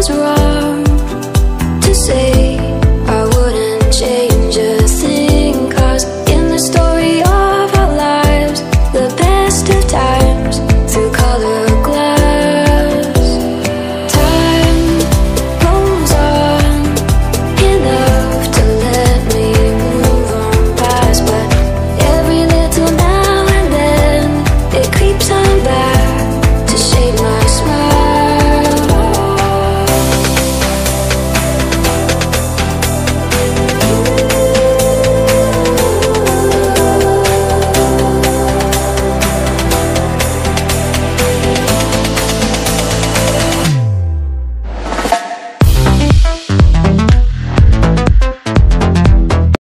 was wrong to say.